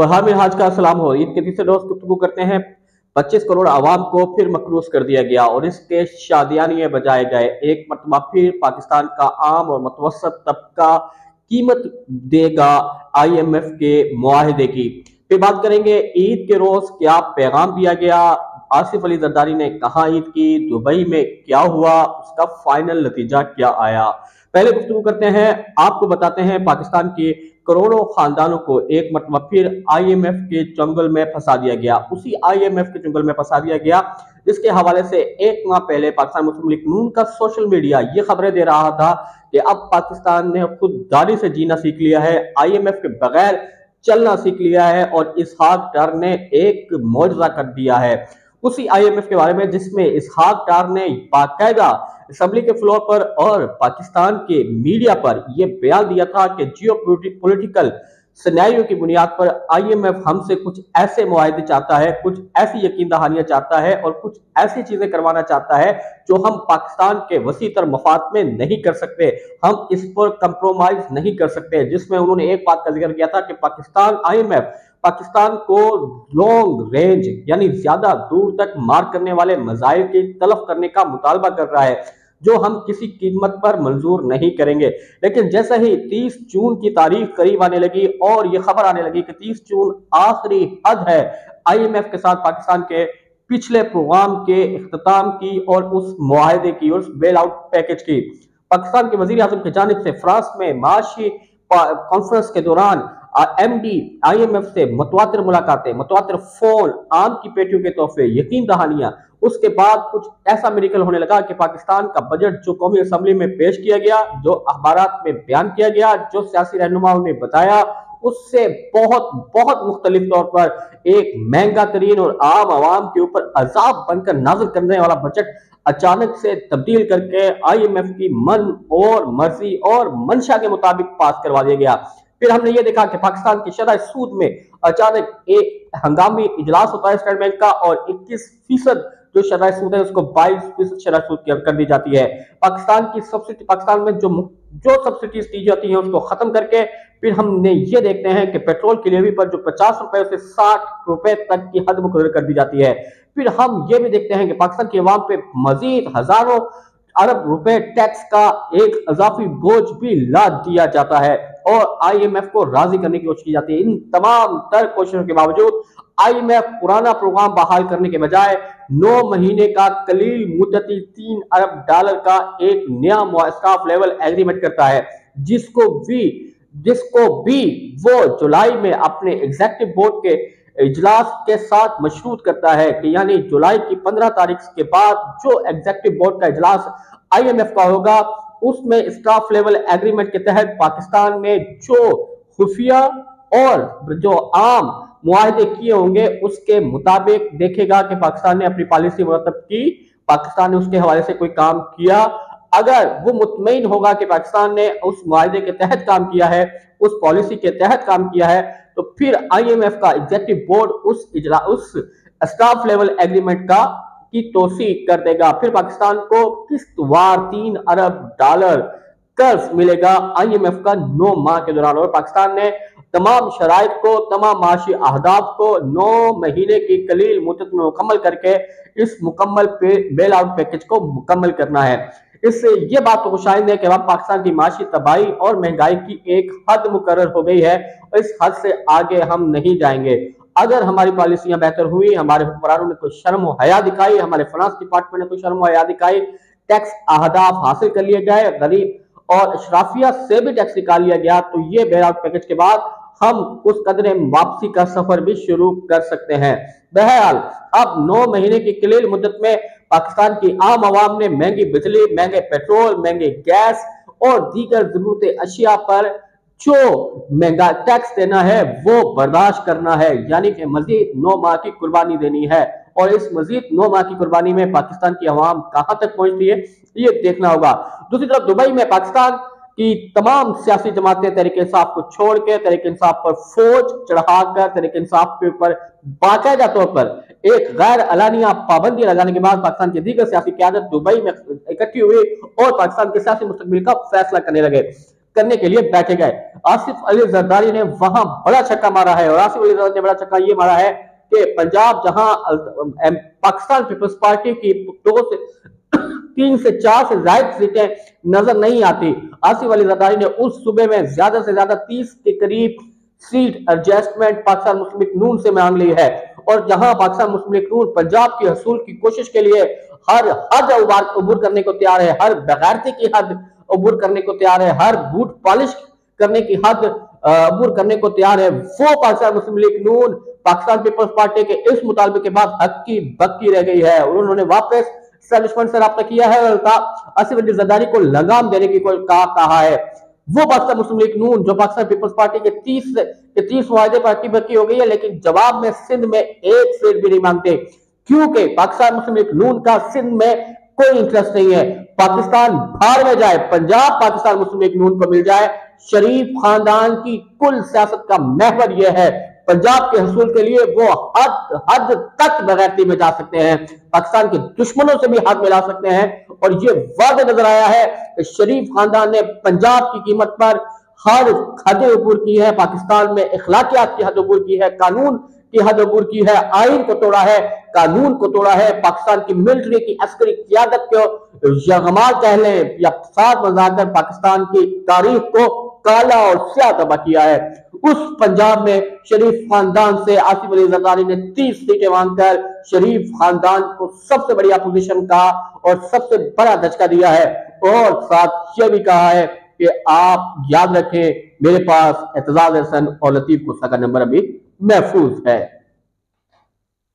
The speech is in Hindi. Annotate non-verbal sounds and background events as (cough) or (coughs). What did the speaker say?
फरहाम हाज का सलाम हो। ईद के तीसरे रोज गुफ्तु करते हैं। 25 करोड़ आवाम को फिर मकरूज कर दिया गया और इसके शादियानिये बजाए गए। एक मरतबा फिर पाकिस्तान का आम और मतवसत तबका कीमत देगा आईएमएफ के मुआहदे की। फिर बात करेंगे ईद के रोज क्या पैगाम दिया गया? आसिफ अली जरदारी ने कहा, ईद की दुबई में क्या हुआ? उसका फाइनल नतीजा क्या आया? पहले गुफ्तु करते हैं, आपको बताते हैं पाकिस्तान के करोड़ों खानदानों को एक मरतबा फिर आईएमएफ के जंगल में फंसा दिया गया। उसी आईएमएफ के जंगल में फंसा दिया गया, जिसके हवाले से एक माह पहले पाकिस्तान मुस्लिम लीग नून का सोशल मीडिया ये खबरें दे रहा था कि अब पाकिस्तान ने खुददारी से जीना सीख लिया है आईएमएफ के बगैर चलना सीख लिया है और इसहाक डर ने एक मुआवजा कर दिया है। उसी आईएमएफ के बारे में, जिसमें इसहाक डार ने बाकायदा असम्बली के फ्लोर पर और पाकिस्तान के मीडिया पर यह बयान दिया था कि जियो पोलिटिकल की बुनियाद पर आईएमएफ हमसे कुछ ऐसे मुआदे चाहता है, कुछ ऐसी यकीन दहानियाँ चाहता है और कुछ ऐसी चीज़ें करवाना चाहता है जो हम पाकिस्तान के वसी तर मफाद में नहीं कर सकते। हम इस पर कंप्रोमाइज नहीं कर सकते। जिसमें उन्होंने एक बात का ज़िक्र किया था कि पाकिस्तान आईएमएफ पाकिस्तान को लॉन्ग रेंज यानी ज़्यादा दूर तक मार करने वाले मजाइल की तलफ करने का मुतालबा कर रहा है, जो हम किसी कीमत पर मंजूर नहीं करेंगे। लेकिन जैसे ही 30 जून की तारीख करीब आने लगी और ये खबर आने लगी कि 30 जून आखिरी हद है आईएमएफ के साथ पाकिस्तान के पिछले प्रोग्राम के अख्ताम की और उस मुआहदे की उस बेल आउट पैकेज की। पाकिस्तान के वज़ीर अजम की जानब से फ्रांस में माशी कॉन्फ्रेंस के दौरान M D I M F से मतवातर मुलाकातें, मतवातर फ़ोन, आम की पेटियों के तोहफे, यकीन दहानियाँ। उसके बाद कुछ ऐसा मेडिकल होने लगा कि पाकिस्तान का बजट जो कौमी असम्बली में पेश किया गया, जो अखबार में बयान किया गया, जो सियासी रहनुमाओं ने बताया, उससे बहुत बहुत मुख्तलिफ़ तौर पर एक महँगा तरीन और आम आवाम के ऊपर अजाब बनकर नाजर करने वाला बजट अचानक से तब्दील करके आईएमएफ की मन और मर्ज़ी और मंशा के मुताबिक पास करवा दिया गया। फिर हमने ये देखा कि पाकिस्तान की शरह सूद में अचानक एक हंगामी इजलास होता है स्टेट बैंक का और 21 फ़ीसद जो शरह सूद है उसको 22 फ़ीसद शरह सूद की कर दी जाती है। पाकिस्तान की सब्सिडी पाकिस्तान में जो जो सब्सिडीज दी जाती है उसको खत्म करके फिर हमने ये देखते हैं कि पेट्रोल की लेवी पर जो पचास रुपए से साठ रुपए तक की हद मुकर कर दी जाती है। फिर हम ये भी देखते हैं कि पाकिस्तान की अवाम पे मजीद हज़ारों अरब रुपए टैक्स का एक अजाफी बोझ भी लाद दिया जाता है। और आईएमएफ को राज़ी करने की कोशिश की जाती है। इन तमाम तर कोशिशों के बावजूद आईएमएफ पुराना प्रोग्राम बहाल करने के बजाय नौ महीने का कलील मुद्दती तीन अरब डॉलर का एक नया स्टाफ लेवल एग्रीमेंट करता है, जिसको भी जिसको भी वो जुलाई में अपने एग्जेक्टिव बोर्ड के इजलास के साथ मशरूत करता है कि यानी जुलाई की पंद्रह तारीख के बाद जो एग्जेक्टिव बोर्ड का इजलास आईएमएफ का होगा उसमें स्टाफ लेवल एग्रीमेंट के तहत पाकिस्तान में जो खुफिया और जो आम मुआहदे किए होंगे, उसके मुताबिक देखेगा कि पाकिस्तान ने अपनी पॉलिसी मुरतब की। पाकिस्तान ने उसके हवाले से कोई काम किया। अगर वो मुतमिन होगा कि पाकिस्तान ने उस मुआदे के तहत काम किया है, उस पॉलिसी के तहत काम किया है तो फिर आईएमएफ का एग्जेक्टिव बोर्ड उस इजला उस स्टाफ लेवल एग्रीमेंट का की तोसी कर देगा। फिर पाकिस्तान को किस्तवार तीन अरब डॉलर कर्ज मिलेगा आईएमएफ का नौ माह के दौरान। और पाकिस्तान ने तमाम शराइ को, तमाम माशी अहदाफ को नौ महीने की कलील मुद्दत में मुकम्मल करके इस मुकम्मल बेल आउट पैकेज को मुकम्मल करना है। इससे ये बात तो शायद है कि अब पाकिस्तान की माशी तबाही और महँगाई की एक हद मुकर हो गई है इस हद से आगे हम नहीं जाएँगे। अगर हमारी पॉलिसियाँ बेहतर हुई, हमारे हुक्मरानों ने कोई शर्म हया दिखाई, हमारे फाइनेंस डिपार्टमेंट ने कोई शर्म हया दिखाई टैक्स अहदाफ हासिल कर लिए गए गरीब और अशराफिया से भी टैक्स निकाल लिया गया तो ये बेल आउट पैकेज के बाद हम उस कदर वापसी का सफ़र भी शुरू कर सकते हैं। बहरहाल, अब नौ महीने की कलील मुद्दत में पाकिस्तान की आम आवाम ने महँगी बिजली, महँगे पेट्रोल, महँगे गैस और दीगर ज़रूरत अशिया पर जो महँगा टैक्स देना है, वो बर्दाश्त करना है। यानी कि मजीद नौ माह की कुर्बानी देनी है। और इस मजीद नौ माह की कुर्बानी में पाकिस्तान की आवाम कहाँ तक पहुँचती है, ये देखना होगा। दूसरी तरफ़ दुबई में पाकिस्तान की तमाम सियासी जमातें तरीक इंसाफ को छोड़ के तरीके इंसाफ पर फौज चढ़ाकर तरीके इंसाफ के ऊपर बाकायदा तौर पर एक गैर अलानिया पाबंदी लगाने के बाद पाकिस्तान की दीगर सियासी क्यादत दुबई में इकट्ठी हुई और पाकिस्तान के सियासी मुस्तबिल का फैसला करने लगे। करने के लिए बैठे गए। आसिफ अली जरदारी ने वहाँ बड़ा छक्का मारा है और आसिफ अली जरदारी ने बड़ा छक्का ये मारा है कि पंजाब जहाँ पाकिस्तान पीपल्स पार्टी की दो से (coughs) तीन से चार से ज़्यादा सीटें नज़र नहीं आती। आसिफ अली जरदारी ने उस सूबे में ज़्यादा से ज़्यादा तीस के करीब सीट एडजस्टमेंट पाकिस्तान मुस्लिम नून से मांग ली है और जहाँ पाकिस्तान मुस्लिम लीग नून पंजाब की हसूल की कोशिश के लिए हर हद अबूर करने को तैयार है, हर बगैरती की हद अबूर करने को तैयार है। हर बूट पॉलिश करने की हद अबूर करने को तैयार है। वो पाकिस्तान मुस्लिम लीग नून पाकिस्तान पीपल्स पार्टी के इस मुतालबे के बाद हक्की बक्की रह गई है। उन्होंने वापस किया है आसिफ अली जरदारी को लगाम देने की कोई कहा, कहा है। वो पाकिस्तान मुस्लिम लीग नून जो पाकिस्तान पीपल्स पार्टी के तीस के तीस वायदे पर अक्की बक्की हो गई है लेकिन जवाब में सिंध में एक सीट भी नहीं मांगते। क्योंकि पाकिस्तान मुस्लिम लीग नून का सिंध में कोई इंटरेस्ट नहीं है। पाकिस्तान बाहर में जाए, पंजाब पाकिस्तान मुस्लिम लीग नून को मिल जाए। शरीफ खानदान की कुल सियासत का महवर यह है, पंजाब के हसूल के लिए वो हद हद तक बगैरती में जा सकते हैं। पाकिस्तान के दुश्मनों से भी हाथ मिला सकते हैं। और ये वाद नज़र आया है कि शरीफ खानदान ने पंजाब की कीमत पर हर हद अबूर की है। पाकिस्तान में इखलाकियात की हद अबूर की है। कानून की हद अबूर की है आइन को तोड़ा है, कानून को तोड़ा है, पाकिस्तान की मिलिट्री की अस्करी क्यादत को यगमाल कह लें या साथ मजाकर पाकिस्तान की तारीख को काला और स्या तबाह किया है। उस पंजाब में शरीफ खानदान से आसिफ अली जरदारी ने तीस सीटें मांगकर शरीफ खानदान को सबसे बड़ी अपोजिशन कहा और सबसे बड़ा धचका दिया है। और साथ यह भी कहा है कि आप याद रखें, मेरे पास एतजाज हसन और लतीफ का नंबर अभी महफूज है।